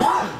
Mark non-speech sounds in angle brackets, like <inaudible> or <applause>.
Oh! <coughs>